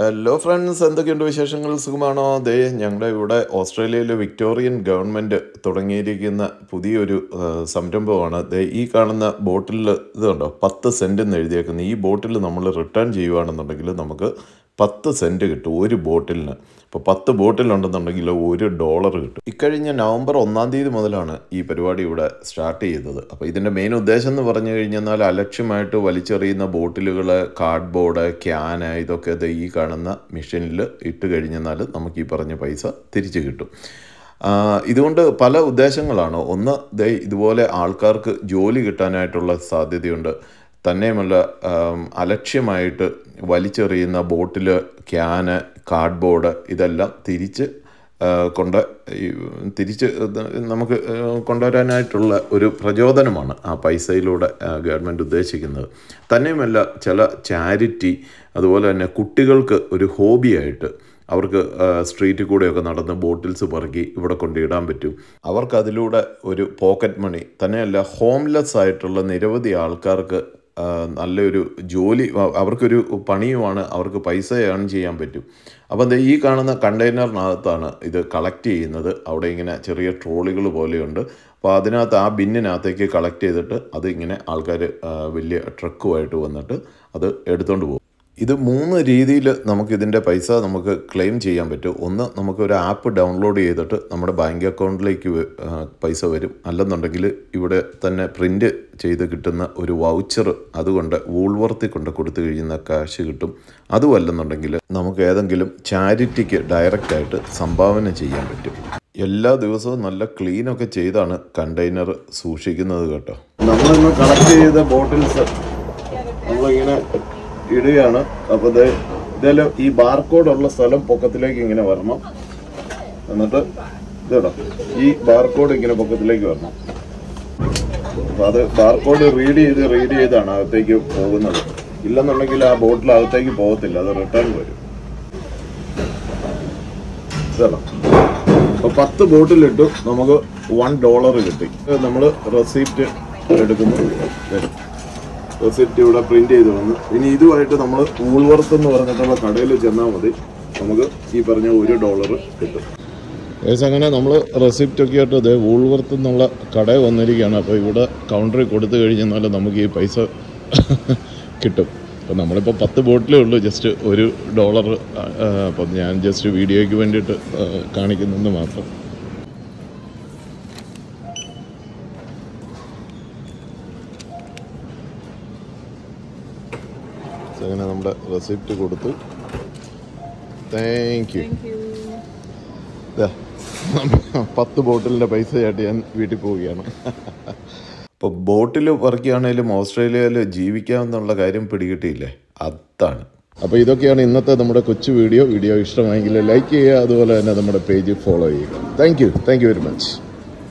Hello friends എന്തൊക്കെയുണ്ട് വിശേഷങ്ങൾ? സുഖമാണോ? ദേ ഞങ്ങളുടെ ഇവിടെ ഓസ്ട്രേലിയയിലെ വിക്ടോറിയൻ ഗവൺമെന്റ് തുടങ്ങിയിരിക്കുന്ന പുതിയൊരു സംരംഭമാണ്. ദേ ഈ കാണുന്ന ബോട്ടിൽ ഇതുണ്ടോ പത്ത് സെന്റ് എന്ന് എഴുതിയേക്കുന്നത് ഈ ബോട്ടിൽ നമ്മൾ റിട്ടേൺ ചെയ്യുകയാണെന്നുണ്ടെങ്കിൽ നമുക്ക് പത്ത് സെന്റ് കിട്ടും ഒരു ബോട്ടിലിന്. ഇപ്പോൾ പത്ത് ബോട്ടിലുണ്ടെന്നുണ്ടെങ്കിൽ ഒരു ഡോളർ കിട്ടും. ഇക്കഴിഞ്ഞ നവംബർ ഒന്നാം തീയതി മുതലാണ് ഈ പരിപാടി ഇവിടെ സ്റ്റാർട്ട് ചെയ്തത്. അപ്പോൾ ഇതിന്റെ മെയിൻ ഉദ്ദേശം എന്ന് പറഞ്ഞു കഴിഞ്ഞാൽ അലക്ഷ്യമായിട്ട് വലിച്ചെറിയുന്ന ബോട്ടിലുകൾ കാർഡ്ബോർഡ് ക്യാന് ഇതൊക്കെ ദേ ഈ കാണുന്ന മെഷീനിൽ ഇട്ട് കഴിഞ്ഞാൽ നമുക്ക് ഈ പറഞ്ഞ പൈസ തിരിച്ചു കിട്ടും. ഇതുകൊണ്ട് പല ഉദ്ദേശങ്ങളാണ്. ഒന്ന് ഇതുപോലെ ആൾക്കാർക്ക് ജോലി കിട്ടാനായിട്ടുള്ള സാധ്യതയുണ്ട്. തന്നെയുമല്ല അലക്ഷ്യമായിട്ട് വലിച്ചെറിയുന്ന ബോട്ടിൽ ക്യാന് കാർഡ്ബോർഡ് ഇതെല്ലാം തിരിച്ച് കൊണ്ട് തിരിച്ച് നമുക്ക് കൊണ്ടുവരാനായിട്ടുള്ള ഒരു പ്രചോദനമാണ് ആ പൈസയിലൂടെ ഗവൺമെന്റ് ഉദ്ദേശിക്കുന്നത്. തന്നെയുമല്ല ചില ചാരിറ്റി അതുപോലെ തന്നെ കുട്ടികൾക്ക് ഒരു ഹോബിയായിട്ട് അവർക്ക് സ്ട്രീറ്റിൽ കൂടെയൊക്കെ നടന്ന് ബോട്ടിൽസ് പറക്കി ഇവിടെ കൊണ്ടിടാൻ പറ്റും. അവർക്ക് അതിലൂടെ ഒരു പോക്കറ്റ് മണി തന്നെയല്ല ഹോംലെസ് ആയിട്ടുള്ള നിരവധി ആൾക്കാർക്ക് നല്ലൊരു ജോലി അവർക്കൊരു പണിയുമാണ് അവർക്ക് പൈസ ഏൺ ചെയ്യാൻ പറ്റും. അപ്പം ദേ ഈ കാണുന്ന കണ്ടെയ്നറിനകത്താണ് ഇത് കളക്ട് ചെയ്യുന്നത്. അവിടെ ഇങ്ങനെ ചെറിയ ട്രോളികൾ പോലെയുണ്ട്. അപ്പോൾ അതിനകത്ത് ആ ബിന്നിനകത്തേക്ക് കളക്ട് ചെയ്തിട്ട് അത് ഇങ്ങനെ ആൾക്കാർ വലിയ ട്രക്കുമായിട്ട് വന്നിട്ട് അത് എടുത്തുകൊണ്ട് പോകും. ഇത് മൂന്ന് രീതിയിൽ നമുക്കിതിന്റെ പൈസ നമുക്ക് ക്ലെയിം ചെയ്യാൻ പറ്റും. ഒന്ന് നമുക്ക് ഒരു ആപ്പ് ഡൗൺലോഡ് ചെയ്തിട്ട് നമ്മുടെ ബാങ്ക് അക്കൗണ്ടിലേക്ക് പൈസ വരും. അല്ലെന്നുണ്ടെങ്കിൽ ഇവിടെ തന്നെ പ്രിന്റ് ചെയ്ത് കിട്ടുന്ന ഒരു വൗച്ചർ അതുകൊണ്ട് വൂൾവർത്തി കൊണ്ട് കൊടുത്തു കഴിയുന്ന കാശ് കിട്ടും. അതുമല്ലെന്നുണ്ടെങ്കിൽ നമുക്ക് ഏതെങ്കിലും ചാരിറ്റിക്ക് ഡയറക്റ്റായിട്ട് സംഭാവന ചെയ്യാൻ പറ്റും. എല്ലാ ദിവസവും നല്ല ക്ലീനൊക്കെ ചെയ്താണ് കണ്ടെയ്നർ സൂക്ഷിക്കുന്നത് കേട്ടോ. നമ്മളിന്ന് കളക്ട് ചെയ്ത ബോട്ടിൽസ് നമ്മളിങ്ങനെ ഇടുകയാണ്. അപ്പോൾ ഇത് ഇതിൽ ഈ ബാർകോഡ് ഉള്ള സ്ഥലം പൊക്കത്തിലേക്ക് ഇങ്ങനെ വരണം. എന്നിട്ട് ഇതോ ഈ ബാർകോഡ് ഇങ്ങനെ പൊക്കത്തിലേക്ക് വരണം. അപ്പൊ അത് ബാർകോഡ് റീഡ് ചെയ്ത് റീഡ് ചെയ്താണ് അകത്തേക്ക് പോകുന്നത്. ഇല്ലെന്നുണ്ടെങ്കിൽ ആ ബോട്ടിൽ അകത്തേക്ക് പോകത്തില്ല. അത് റിട്ടേൺ വരും. അപ്പൊ പത്ത് ബോട്ടിലിട്ടു നമുക്ക് വൺ ഡോളർ കിട്ടി. നമ്മൾ റെസീപ്റ്റ് എടുക്കുന്നു. വരും. റെസിപ്റ്റ് ഇവിടെ പ്രിന്റ് ചെയ്ത് വന്നു ഇനി ഇതുമായിട്ട് നമ്മൾ ഊൾവർത്ത് എന്ന് പറഞ്ഞിട്ടുള്ള കടയിൽ ചെന്നാൽ മതി. നമുക്ക് ഈ പറഞ്ഞ ഒരു ഡോളർ കിട്ടും. ഏകദേശം അങ്ങനെ നമ്മൾ റെസിപ്റ്റ് ഒക്കെ ആയിട്ട് അതേ ഊൾവർത്ത് എന്നുള്ള കടയിൽ വന്നിരിക്കുകയാണ്. അപ്പോൾ ഇവിടെ കൗണ്ടറിൽ കൊടുത്തു കഴിഞ്ഞാൽ നമുക്ക് ഈ പൈസ കിട്ടും. അപ്പോൾ നമ്മളിപ്പോൾ പത്ത് ബോട്ടിലേ ഉള്ളൂ ജസ്റ്റ് ഒരു ഡോളർ അപ്പം ഞാൻ ജസ്റ്റ് വീഡിയോയ്ക്ക് വേണ്ടിയിട്ട് കാണിക്കുന്നെന്ന് മാത്രം. അങ്ങനെ നമ്മുടെ റെസിപ്റ്റ് കൊടുത്തു. താങ്ക് യു പത്ത് ബോട്ടിലിന്റെ പൈസയായിട്ട് ഞാൻ വീട്ടിൽ പോവുകയാണ്. ഇപ്പോൾ ബോട്ടിൽ വർക്കുകയാണേലും ഓസ്ട്രേലിയയിൽ ജീവിക്കാമെന്നുള്ള കാര്യം പിടികിട്ടിയില്ലേ? അതാണ്. അപ്പോൾ ഇതൊക്കെയാണ് ഇന്നത്തെ നമ്മുടെ കൊച്ചു വീഡിയോ. വീഡിയോ ഇഷ്ടമായെങ്കിൽ ലൈക്ക് ചെയ്യുക. അതുപോലെ തന്നെ നമ്മുടെ പേജ് ഫോളോ ചെയ്യുക. Thank you thank you very much